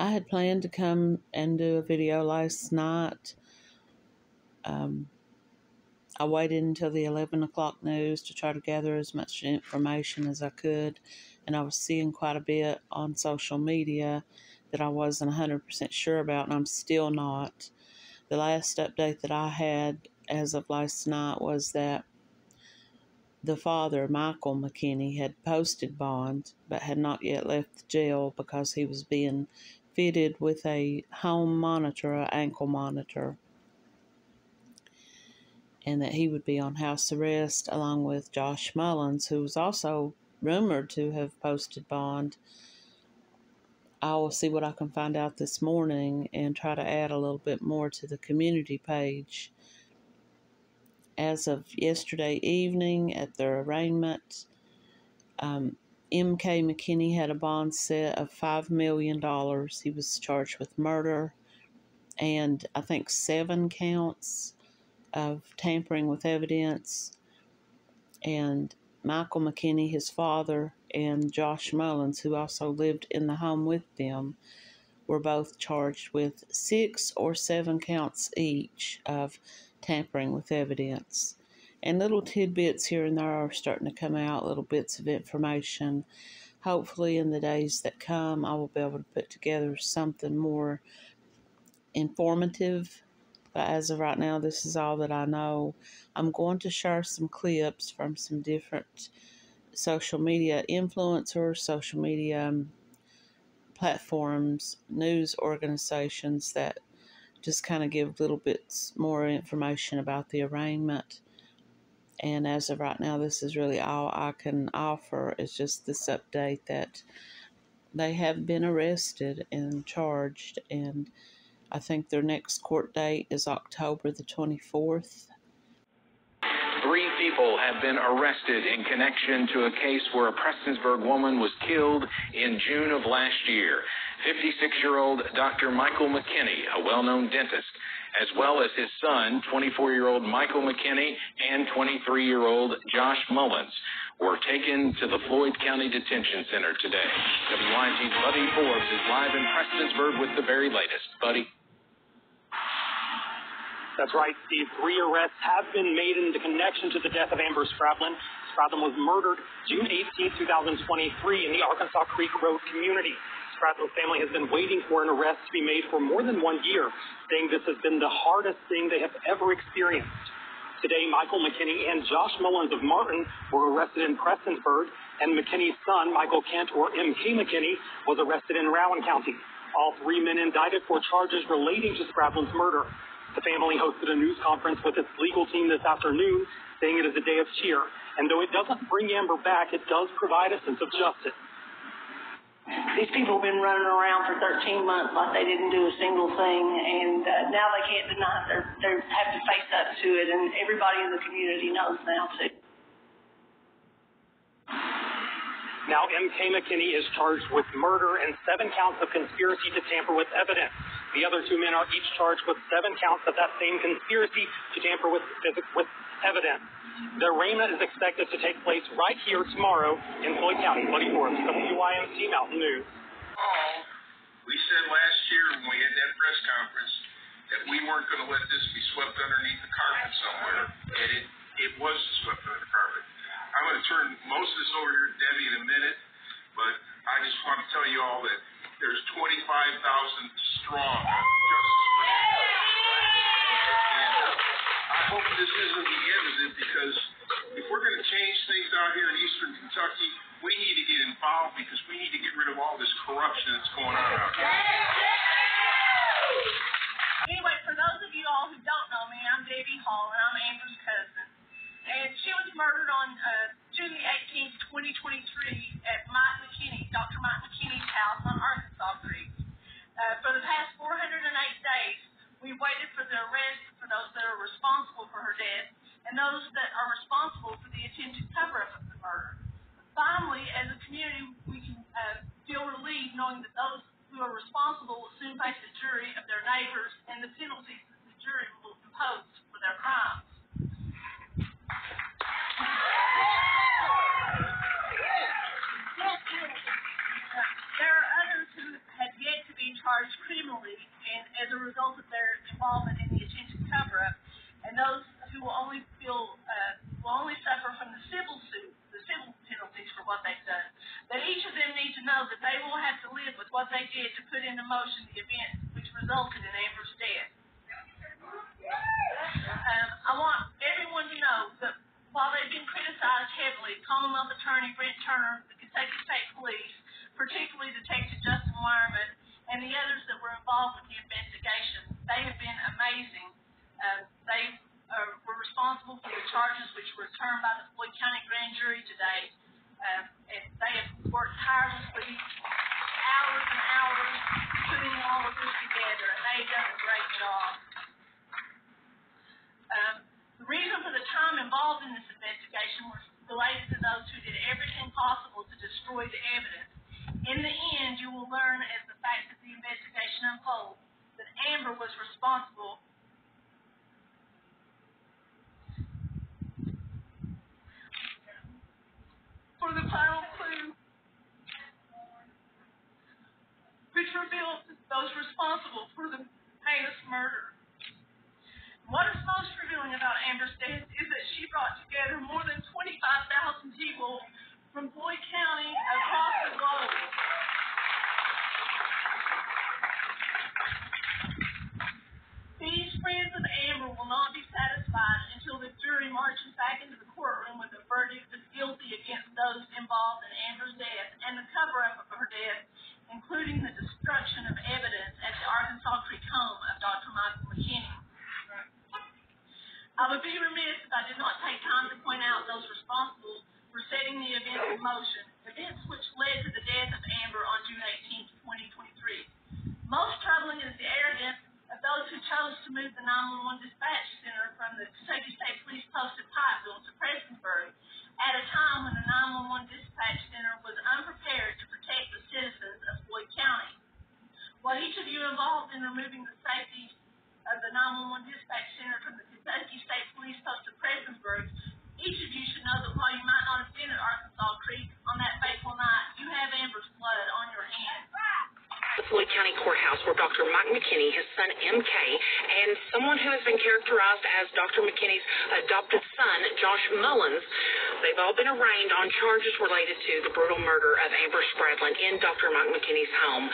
I had planned to come and do a video last night. Um, I waited until the 11 o'clock news to try to gather as much information as I could, and I was seeing quite a bit on social media that I wasn't 100% sure about, and I'm still not. The last update that I had as of last night was that the father, Michael McKinney, had posted bond but had not yet left the jail because he was being fitted with a home monitor, an ankle monitor, and that he would be on house arrest along with Josh Mullins, who was also rumored to have posted bond. I will see what I can find out this morning and try to add a little bit more to the community page as of yesterday evening at their arraignment, um, M.K. McKinney had a bond set of $5 million. He was charged with murder and I think seven counts of tampering with evidence. And Michael McKinney, his father, and Josh Mullins, who also lived in the home with them, were both charged with six or seven counts each of tampering with evidence. And little tidbits here and there are starting to come out, little bits of information. Hopefully, in the days that come, I will be able to put together something more informative. But as of right now, this is all that I know. I'm going to share some clips from some different social media influencers, social media um, platforms, news organizations that just kind of give little bits more information about the arraignment. And as of right now, this is really all I can offer is just this update that they have been arrested and charged. And I think their next court date is October the 24th. Three people have been arrested in connection to a case where a Prestonsburg woman was killed in June of last year. 56 year old Dr. Michael McKinney, a well known dentist, as well as his son, 24 year old Michael McKinney, and 23 year old Josh Mullins, were taken to the Floyd County Detention Center today. WYG's Buddy Forbes is live in Prestonsburg with the very latest. Buddy. That's right, Steve. Three arrests have been made in the connection to the death of Amber Spradlin. Spradlin was murdered June 18, 2023 in the Arkansas Creek Road community. Spradlin's family has been waiting for an arrest to be made for more than one year, saying this has been the hardest thing they have ever experienced. Today, Michael McKinney and Josh Mullins of Martin were arrested in Prestonsburg, and McKinney's son, Michael Kent, or M.K. McKinney, was arrested in Rowan County. All three men indicted for charges relating to Spradlin's murder. The family hosted a news conference with its legal team this afternoon, saying it is a day of cheer. And though it doesn't bring Amber back, it does provide a sense of justice. These people have been running around for 13 months like they didn't do a single thing, and uh, now they can't deny it. They're, they have to face up to it, and everybody in the community knows now, too. Now, M.K. McKinney is charged with murder and seven counts of conspiracy to tamper with evidence. The other two men are each charged with seven counts of that same conspiracy to tamper with, with evidence. The arraignment is expected to take place right here tomorrow in Floyd County. Buddy Forbes, WYMT Mountain News. We said last year when we had that press conference that we weren't going to let this be swept underneath the carpet somewhere, and it, it was swept under the carpet. I'm going to turn most of this over to Debbie in a minute, but I just want to tell you all that there's 25,000 strong justice hope this isn't the end of it because what they've done. That each of them need to know that they will have to live with what they did to put into motion the event which resulted in Amber's death. Um, I want everyone to know that while they've been criticized heavily, Commonwealth Attorney Brent Turner, the Kentucky State Police, particularly Detective Justin Wireman, and the others that were involved with the investigation, they have been amazing. Uh, they uh, were responsible for the charges which were returned by the Floyd County Grand Jury today. Um, and they have worked tirelessly, hours and hours, putting all of this together, and they've done a great job. Um, the reason for the time involved in this investigation was related to those who did everything possible to destroy the evidence. In the end, you will learn as the facts of the investigation unfold that Amber was responsible for the final clue those responsible for the heinous murder. What is most revealing about Amber's death is that she brought together more than 25,000 people from Floyd County across the globe. These friends of Amber will not be satisfied until the jury marches back into the courtroom with a verdict of guilty against those involved in Amber's death and the cover-up of her death, including the destruction of evidence at the Arkansas Creek home of Dr. Michael McKinney. I would be remiss if I did not take time to point out those responsible for setting the events in motion, events which led to the death of Amber on June 18, 2023. Most troubling is the arrogance of those who chose to move the 911 dispatch center from the Kentucky State Police Post at Pikeville to Prestonsburg at a time when the 911 dispatch center was unprepared to protect the citizens of Floyd County. While each of you involved in removing the safety of the 911 dispatch center from the Kentucky State Police Post at Prestonsburg, each of you should know that while you might not have been at Arkansas Creek on that fateful night, you have Amber's blood on your hands. The Floyd County Courthouse where Dr. Mike McKinney, his son MK, and someone who has been characterized as Dr. McKinney's adopted son, Josh Mullins, they've all been arraigned on charges related to the brutal murder of Amber Spradlin in Dr. Mike McKinney's home.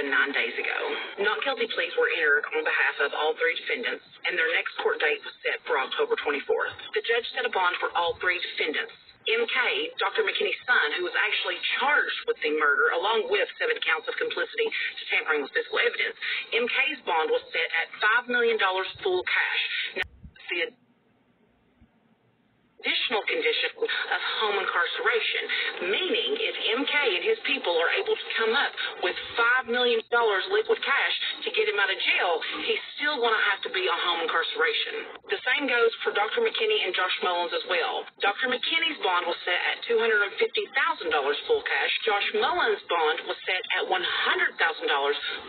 409 days ago. Not guilty pleas were entered on behalf of all three defendants, and their next court date was set for October 24th. The judge set a bond for all three defendants. MK, Dr. McKinney's son, who was actually charged with the murder, along with seven counts of complicity to tampering with physical evidence, MK's bond was set at $5 million full cash. Now, additional condition of home incarceration, meaning if MK and his people are able to come up with $5 million liquid cash to get him out of jail, he's still going to have to be on home incarceration. The same goes for Dr. McKinney and Josh Mullins as well. Dr. McKinney's bond was set at $250,000 full cash. Josh Mullins' bond was set at $100,000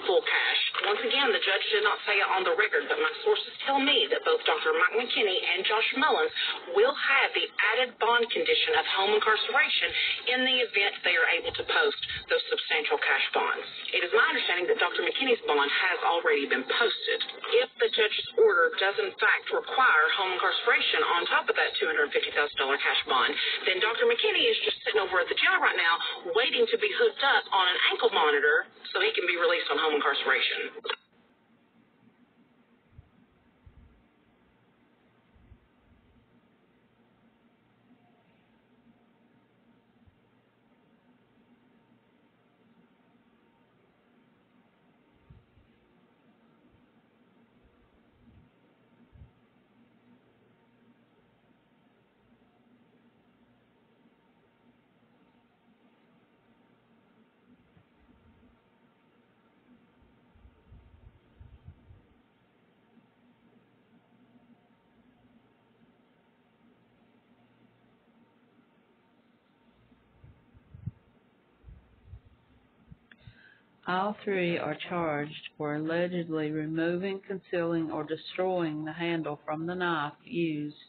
full cash. Once again, the judge did not say it on the record, but my sources tell me that both Dr. Mike McKinney and Josh Mullins will have the added bond condition of home incarceration in the event they are able to post those substantial cash bonds. It is my understanding that Dr. McKinney's bond has already been posted. If the judge's order does in fact require home incarceration on top of that $250,000 cash bond, then Dr. McKinney is just sitting over at the jail right now waiting to be hooked up on an ankle monitor so he can be released on home incarceration. All three are charged for allegedly removing, concealing, or destroying the handle from the knife used.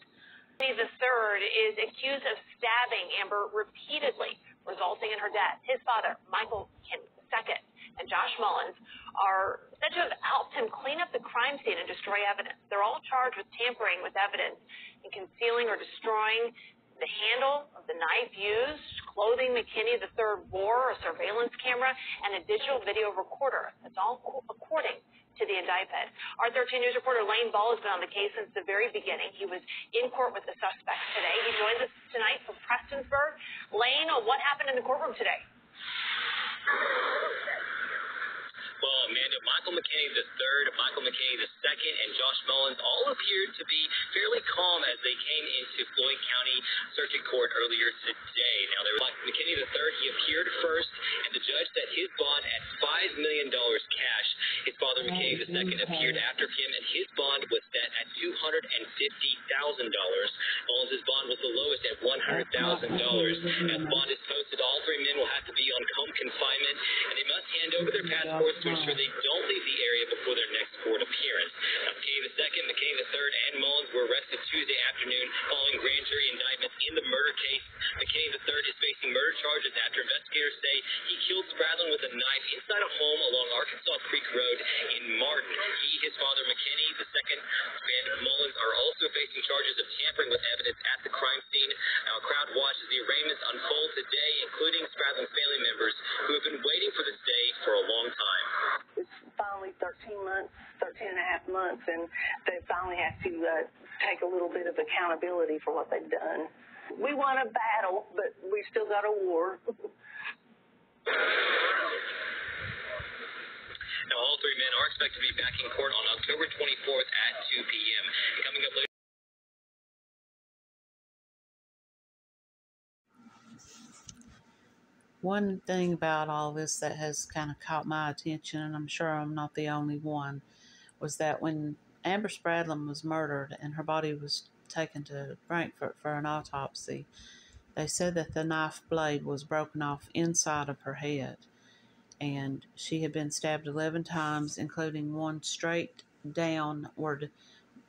The third is accused of stabbing Amber repeatedly, resulting in her death. His father, Michael Kim II, and Josh Mullins are said to have helped him clean up the crime scene and destroy evidence. They're all charged with tampering with evidence and concealing or destroying the handle of the knife used, clothing McKinney III wore, a surveillance camera, and a digital video recorder. That's all according to the indictment. Our 13 News reporter Lane Ball has been on the case since the very beginning. He was in court with the suspects today. He joins us tonight from Prestonsburg. Lane, what happened in the courtroom today? Well, Amanda, Michael McKinney the third, Michael McKinney the second, and Josh Mullins all appeared to be fairly calm as they came into Floyd County Circuit Court earlier today. Now, there was Michael McKinney III. He appeared first, and the judge set his bond at $5 million cash. His father, McKinney second, appeared after him, and his bond was set at $250,000. Mullins' bond was the lowest at $100,000. As bond is posted, all three men will have to be on home confinement, and they must hand over their passports to ensure they don't leave the area before their next court appearance. Now, McKinney II, McKinney III, and Mullins were arrested Tuesday afternoon following grand jury indictments in the murder case. McKinney III is facing murder charges after investigators say he killed Spradlin with a knife inside a home along Arkansas Creek Road in Martin. He, his father McKinney II, and Mullins are also facing charges of tampering with evidence at the crime scene. Now, a crowd watches the arraignments unfold today, including Spradlin's family members who have been waiting for this day for a long time. It's finally 13 months, 13 and a half months, and they finally have to uh, take a little bit of accountability for what they've done. We won a battle, but we still got a war. Now, all three men are expected to be back in court on October 24th at 2 p.m. Coming up later. One thing about all this that has kind of caught my attention, and I'm sure I'm not the only one, was that when Amber Spradlin was murdered and her body was taken to Frankfort for an autopsy, they said that the knife blade was broken off inside of her head. And she had been stabbed 11 times, including one straight downward,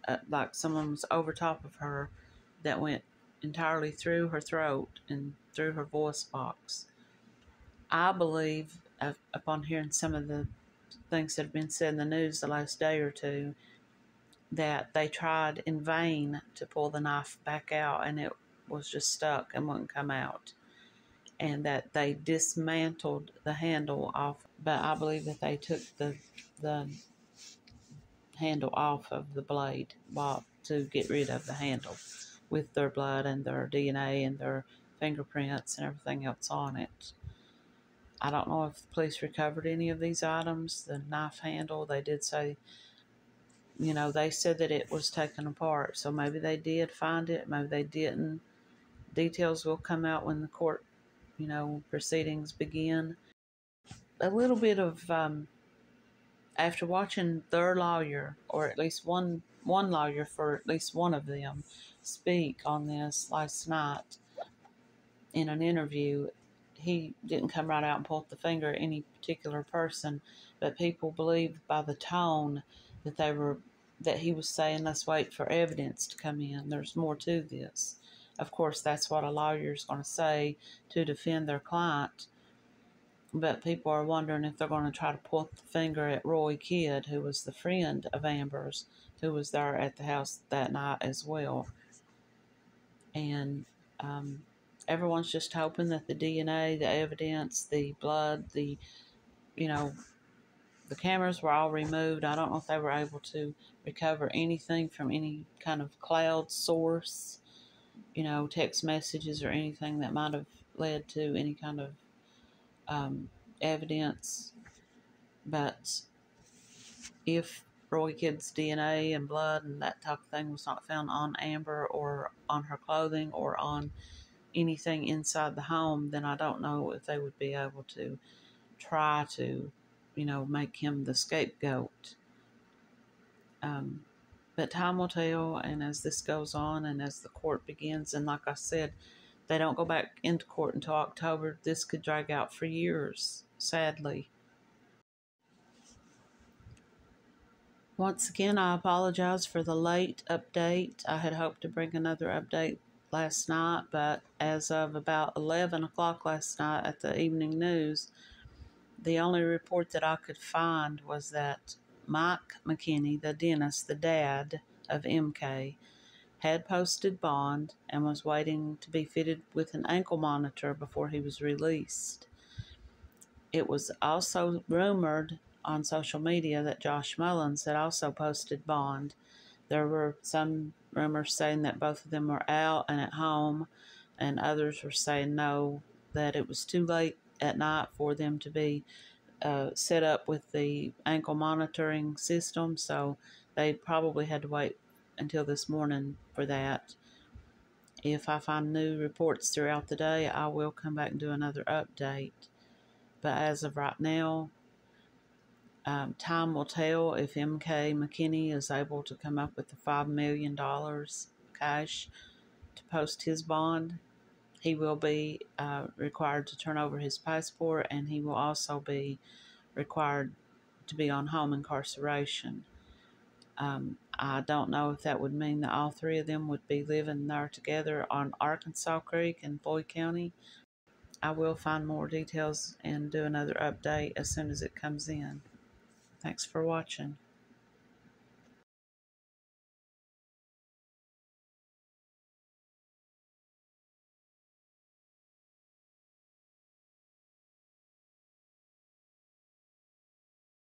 uh, like someone was over top of her, that went entirely through her throat and through her voice box. I believe, uh, upon hearing some of the things that have been said in the news the last day or two, that they tried in vain to pull the knife back out and it was just stuck and wouldn't come out. And that they dismantled the handle off, but I believe that they took the the handle off of the blade while to get rid of the handle with their blood and their DNA and their fingerprints and everything else on it. I don't know if the police recovered any of these items. The knife handle, they did say, you know, they said that it was taken apart. So maybe they did find it, maybe they didn't. Details will come out when the court, you know, proceedings begin. A little bit of, um, after watching their lawyer, or at least one one lawyer for at least one of them, speak on this last night in an interview, he didn't come right out and point the finger at any particular person, but people believe by the tone that they were that he was saying let's wait for evidence to come in. There's more to this. Of course, that's what a lawyer is going to say to defend their client. But people are wondering if they're going to try to point the finger at Roy Kidd, who was the friend of Amber's, who was there at the house that night as well. And um, everyone's just hoping that the DNA, the evidence, the blood, the, you know, the cameras were all removed. I don't know if they were able to recover anything from any kind of cloud source, you know, text messages or anything that might have led to any kind of um, evidence. But if Roy Kidd's DNA and blood and that type of thing was not found on Amber or on her clothing or on anything inside the home, then I don't know if they would be able to try to, you know, make him the scapegoat. Um, but time will tell, and as this goes on and as the court begins, and like I said, they don't go back into court until October. This could drag out for years, sadly. Once again, I apologize for the late update. I had hoped to bring another update last night, but as of about 11 o'clock last night at the evening news, the only report that I could find was that Mike McKinney, the dentist, the dad of MK, had posted bond and was waiting to be fitted with an ankle monitor before he was released. It was also rumored on social media that Josh Mullins had also posted bond. There were some rumors saying that both of them were out and at home, and others were saying no, that it was too late at night for them to be uh, set up with the ankle monitoring system, so they probably had to wait until this morning for that. If I find new reports throughout the day, I will come back and do another update. But as of right now, um, time will tell if MK McKinney is able to come up with the $5 million cash to post his bond. He will be uh, required to turn over his passport and he will also be required to be on home incarceration. Um, I don't know if that would mean that all three of them would be living there together on Arkansas Creek in Floyd County. I will find more details and do another update as soon as it comes in. Thanks for watching.